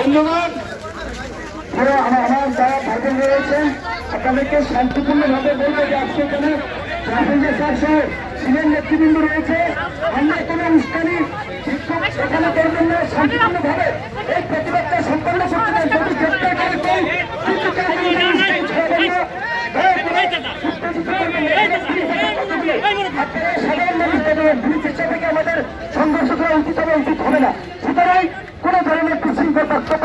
বন্ধুগণ আমার যারা ভাইবোন রয়েছে আপনাদেরকে শান্তিপূর্ণভাবে বলব যে আজকে এখানে রয়েছে, আমরা কোনো উস্কানি শিক্ষক এখানে করবেন না, শান্তিপূর্ণভাবে এই প্রতিবাদটা সম্পন্ন করতে চান সংঘর্ষ করা উচিত হবে উচিত হবে না সুতরাং কোন ধরনের বিশৃঙ্খল বক্তব্য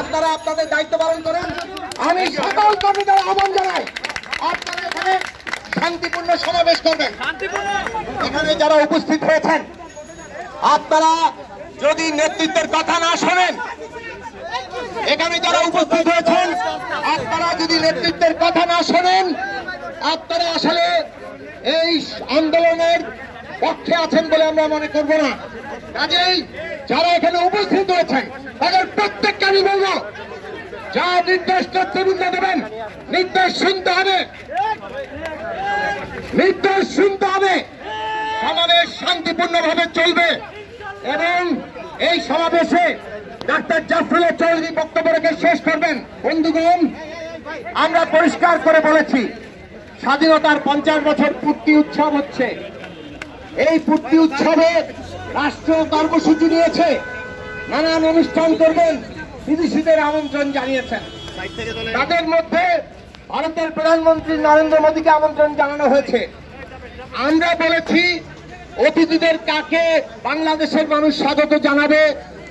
আপনারা আপনাদের দায়িত্ব পালন করেন। আমি সকল কর্মীদের আহ্বান জানাই, আপনারা এখানে শান্তিপূর্ণ সমাবেশ করবেন। এখানে যারা উপস্থিত হয়েছেন, আপনারা যদি নেতৃত্বের কথা না শোনেন, এখানে যারা উপস্থিত হয়েছেন, আপনারা যদি নেতৃত্বের কথা না শোনেন, আপনারা আসলে এই আন্দোলনের পক্ষে আছেন বলে আমরা মনে করব না। কাজেই যারা এখানে উপস্থিত হয়েছেন তাদের প্রত্যেককে আমি বলব, যা নির্দেশ নেতৃবৃন্দ দেবেন, নির্দেশ শুনতে হবে। নির্দেশ শুনতে হবে। সমাবেশ শান্তিপূর্ণভাবে চলবে এবং এই সমাবেশে ডাক্তার জাফরুল্লাহ চৌধুরী বক্তব্য রেখে শেষ করবেন। বন্ধুগণ, আমরা পরিষ্কার করে বলেছি, স্বাধীনতার পঞ্চাশ বছর পূর্তি উৎসব হচ্ছে। এই পূর্তি উৎসবে রাষ্ট্র কর্মসূচি নিয়েছে। নানান অনুষ্ঠান করবেন। বিদেশিদের আমন্ত্রণ জানিয়েছেন। তাদের মধ্যে ভারতের প্রধানমন্ত্রী নরেন্দ্র মোদীকে আমন্ত্রণ জানানো হয়েছে। আমরা বলেছি, অতিথিদের কাকে বাংলাদেশের মানুষ স্বাগত জানাবে,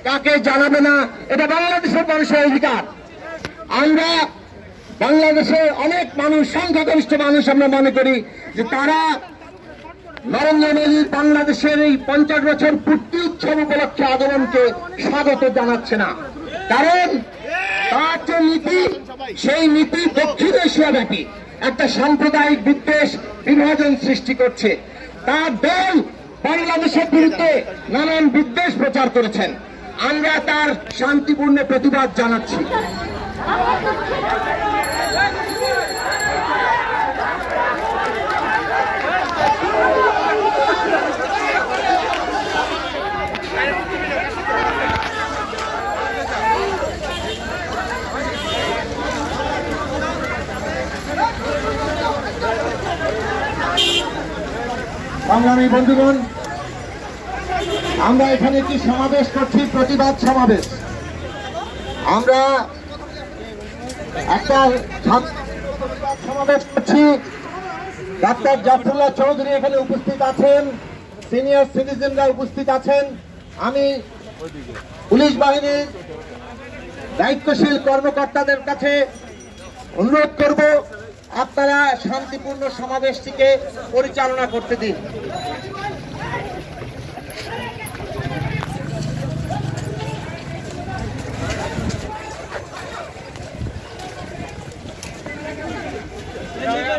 কাকে জানাবে না, এটা বাংলাদেশের মানুষের অধিকার। আমরা বাংলাদেশের অনেক মানুষ, সংখ্যাগরিষ্ঠ মানুষ আমরা মনে করি যে তারা নরেন্দ্র মোদীর বাংলাদেশের এই পঞ্চাশ বছর পূর্তি উৎসব উপলক্ষে আগমনকে স্বাগত জানাচ্ছে না। কারণ তার যে নীতি, সেই নীতি দক্ষিণ এশিয়া ব্যাপী। একটা সাম্প্রদায়িক বিদ্বেষ বিভাজন সৃষ্টি করছে। তার দল বাংলাদেশের বিরুদ্ধে নানান বিদ্বেষ প্রচার করেছেন। আমরা তার শান্তিপূর্ণ প্রতিবাদ জানাচ্ছি। সংগ্রামী বন্ধুগণ, আমরা এখানে একটি সমাবেশ করছি, প্রতিবাদ সমাবেশ। আমরা একটা সমাবেশ করছি। ডাক্তার জাফরুল্লাহ চৌধুরী এখানে উপস্থিত আছেন, সিনিয়র সিটিজেনরা উপস্থিত আছেন। আমি পুলিশ বাহিনীর দায়িত্বশীল কর্মকর্তাদের কাছে অনুরোধ করব আপনারা শান্তিপূর্ণ সমাবেশটিকে পরিচালনা করতে দিন। আরে ভাই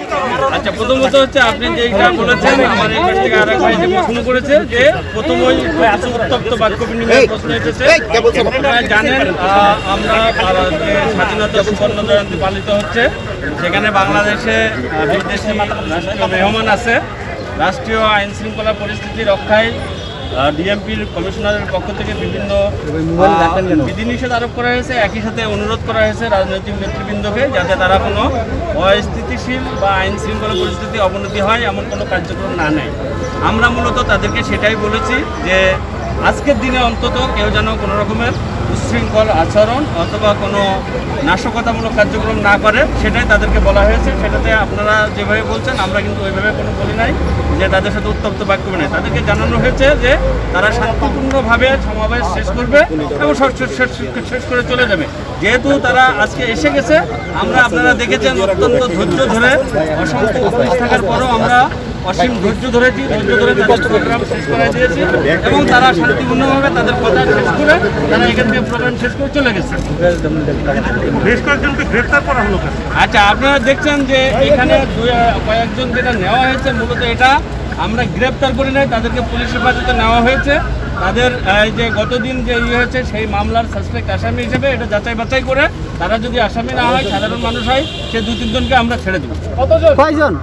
আচ্ছা প্রথমত হচ্ছে আপনি যেটা বলেছেন আমার এই থেকে আরেক ভাই যে প্রশ্ন করেছে যে প্রথম ওই উত্তপ্ত বাক্য বিনিময়ের প্রশ্ন এসেছে আপনারা জানেন আমরা স্বাধীনতা সুবর্ণ জয়ন্তী পালিত হচ্ছে সেখানে বাংলাদেশে বিদেশি মেহমান আছে। রাষ্ট্রীয় আইন শৃঙ্খলা পরিস্থিতি রক্ষায় ডিএমপির কমিশনারের পক্ষ থেকে বিভিন্ন বিধিনিষেধ আরোপ করা হয়েছে একই সাথে অনুরোধ করা হয়েছে রাজনৈতিক নেতৃবৃন্দকে যাতে তারা কোনো অস্থিতিশীল বা আইন শৃঙ্খলা পরিস্থিতি অবনতি হয় এমন কোনো কার্যক্রম না নেয়। আমরা মূলত তাদেরকে সেটাই বলেছি যে আজকের দিনে অন্তত কেউ যেন কোনো রকমের উচ্ছৃঙ্খল আচরণ অথবা কোনো নাশকতামূলক কার্যক্রম না করে, সেটাই তাদেরকে বলা হয়েছে। সেটাতে আপনারা যেভাবে বলছেন, আমরা কিন্তু ওইভাবে কোনো বলি নাই যে তাদের সাথে উত্তপ্ত বাক্য নেই। তাদেরকে জানানো হয়েছে যে তারা শান্তিপূর্ণভাবে সমাবেশ শেষ করবে এবং শেষ- করে চলে যাবে। যেহেতু তারা আজকে এসে গেছে, আমরা আপনারা দেখেছেন অত্যন্ত ধৈর্য ধরে, অসংখ্য পুলিশ থাকার পরও আমরা অসীম ধৈর্য ধরেছি, ধৈর্য ধরে তাদের প্রোগ্রাম শেষ করে দিয়েছি এবং তারা শান্তিপূর্ণভাবে তাদের কথা শেষ করে তারা এখান থেকে প্রোগ্রাম শেষ করে চলে গেছে। বেশ কয়েকজনকে গ্রেফতার করা হলো আচ্ছা আপনারা দেখছেন যে এখানে কয়েকজন যেটা নেওয়া হয়েছে মূলত এটা আমরা গ্রেপ্তার করি নাই তাদেরকে পুলিশ হেফাজতে নেওয়া হয়েছে। তাদের এই যে গতদিন যে ইয়ে হয়েছে সেই মামলার সাসপেক্ট আসামি হিসেবে এটা যাচাই বাছাই করে তারা যদি আসামি না হয় সাধারণ মানুষ হয় সে দু তিনজনকে আমরা ছেড়ে দেবো। কয়জন?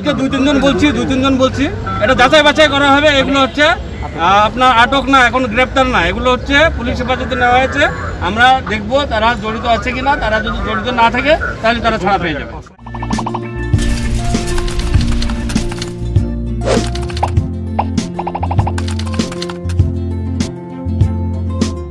এটা দুই তিনজন বলছি, দুই তিনজন বলছি। এটা যাচাই বাছাই করা হবে, এগুলো হচ্ছে আপনার আটক না, এখন গ্রেপ্তার না, এগুলো হচ্ছে পুলিশ হেফাজতে নেওয়া হয়েছে। আমরা দেখব তারা জড়িত আছে কিনা, তারা যদি জড়িত না থাকে, তাহলে তারা ছাড়া পেয়ে যাবে।